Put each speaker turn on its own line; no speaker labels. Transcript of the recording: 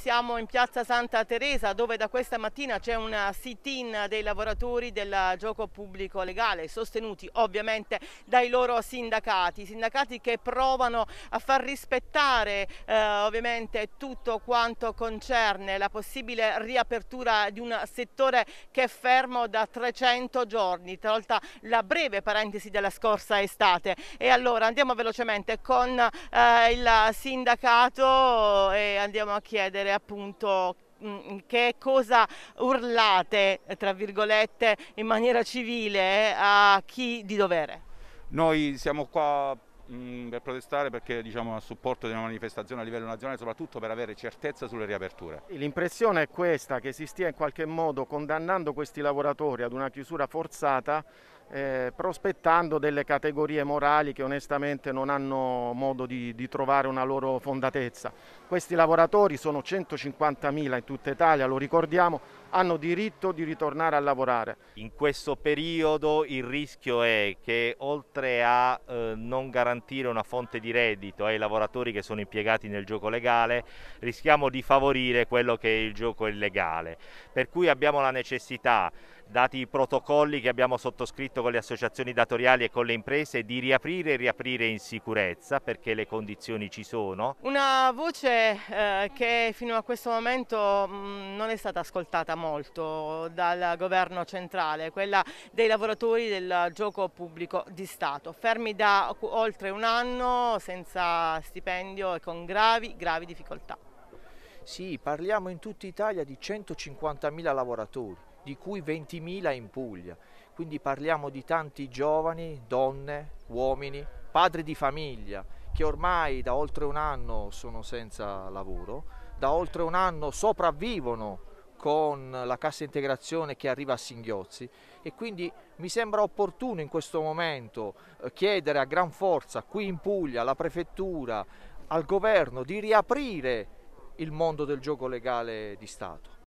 Siamo in piazza Santa Teresa dove da questa mattina c'è un sit-in dei lavoratori del gioco pubblico legale sostenuti ovviamente dai loro sindacati, sindacati che provano a far rispettare eh, ovviamente tutto quanto concerne la possibile riapertura di un settore che è fermo da 300 giorni, tolta la breve parentesi della scorsa estate. E allora andiamo velocemente con eh, il sindacato e andiamo a chiedere sapere appunto mm, che cosa urlate, tra virgolette, in maniera civile a chi di dovere?
Noi siamo qua mm, per protestare perché diciamo a supporto di una manifestazione a livello nazionale soprattutto per avere certezza sulle riaperture.
L'impressione è questa che si stia in qualche modo condannando questi lavoratori ad una chiusura forzata eh, prospettando delle categorie morali che onestamente non hanno modo di, di trovare una loro fondatezza. Questi lavoratori sono 150.000 in tutta Italia, lo ricordiamo, hanno diritto di ritornare a lavorare.
In questo periodo il rischio è che oltre a eh, non garantire una fonte di reddito ai lavoratori che sono impiegati nel gioco legale, rischiamo di favorire quello che è il gioco illegale. Per cui abbiamo la necessità dati i protocolli che abbiamo sottoscritto con le associazioni datoriali e con le imprese, di riaprire e riaprire in sicurezza perché le condizioni ci sono.
Una voce eh, che fino a questo momento mh, mm, non è stata ascoltata molto dal governo centrale, quella dei lavoratori del gioco pubblico di Stato, fermi da oltre un anno senza stipendio e con gravi, gravi difficoltà.
Sì, parliamo in tutta Italia di 150.000 lavoratori di cui 20.000 in Puglia. Quindi parliamo di tanti giovani, donne, uomini, padri di famiglia che ormai da oltre un anno sono senza lavoro, da oltre un anno sopravvivono con la cassa integrazione che arriva a singhiozzi e quindi mi sembra opportuno in questo momento eh, chiedere a gran forza qui in Puglia, alla prefettura, al governo di riaprire il mondo del gioco legale di Stato.